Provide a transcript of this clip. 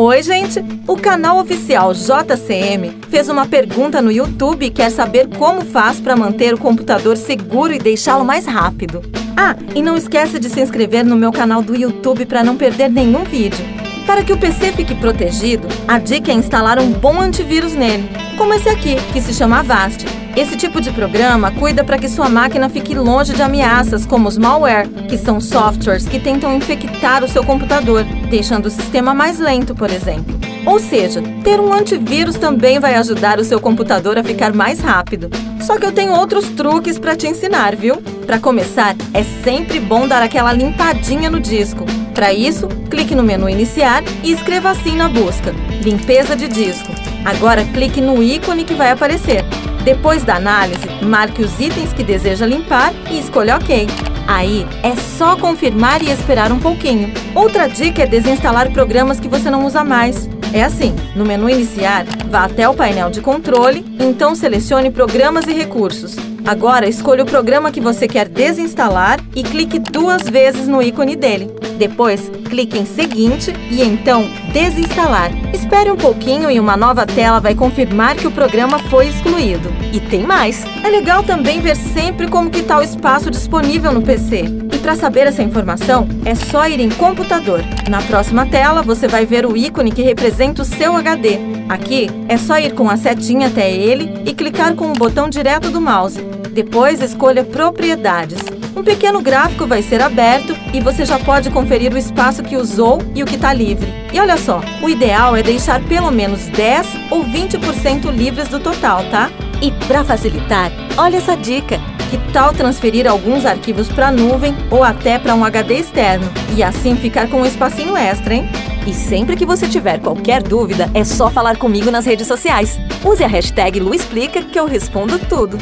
Oi, gente! O canal oficial JCM fez uma pergunta no YouTube e quer saber como faz para manter o computador seguro e deixá-lo mais rápido. Ah, e não esquece de se inscrever no meu canal do YouTube para não perder nenhum vídeo. Para que o PC fique protegido, a dica é instalar um bom antivírus nele, como esse aqui, que se chama Avast. Esse tipo de programa cuida para que sua máquina fique longe de ameaças como os malware, que são softwares que tentam infectar o seu computador, deixando o sistema mais lento, por exemplo. Ou seja, ter um antivírus também vai ajudar o seu computador a ficar mais rápido. Só que eu tenho outros truques para te ensinar, viu? Para começar, é sempre bom dar aquela limpadinha no disco. Para isso, clique no menu Iniciar e escreva assim na busca: Limpeza de disco. Agora clique no ícone que vai aparecer. Depois da análise, marque os itens que deseja limpar e escolha OK. Aí é só confirmar e esperar um pouquinho. Outra dica é desinstalar programas que você não usa mais. É assim, no menu Iniciar, vá até o painel de controle, então selecione Programas e Recursos. Agora escolha o programa que você quer desinstalar e clique duas vezes no ícone dele. Depois, clique em Seguinte e então Desinstalar. Espere um pouquinho e uma nova tela vai confirmar que o programa foi excluído. E tem mais! É legal também ver sempre como que está o espaço disponível no PC. E para saber essa informação, é só ir em Computador. Na próxima tela, você vai ver o ícone que representa o seu HD. Aqui, é só ir com a setinha até ele e clicar com o botão direto do mouse. Depois, escolha Propriedades. Um pequeno gráfico vai ser aberto e você já pode conferir o espaço que usou e o que está livre. E olha só, o ideal é deixar pelo menos 10 ou 20% livres do total, tá? E para facilitar, olha essa dica. Que tal transferir alguns arquivos para a nuvem ou até para um HD externo e assim ficar com um espacinho extra, hein? E sempre que você tiver qualquer dúvida, é só falar comigo nas redes sociais. Use a hashtag LuExplica que eu respondo tudo.